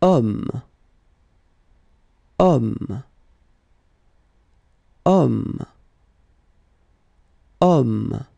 homme. Homme. Homme. Homme.